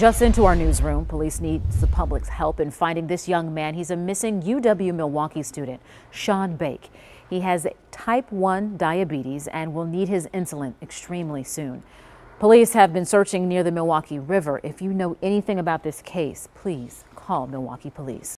Just into our newsroom, police need the public's help in finding this young man. He's a missing UW Milwaukee student, Sean Baek. He has type 1 diabetes and will need his insulin extremely soon. Police have been searching near the Milwaukee River. If you know anything about this case, please call Milwaukee Police.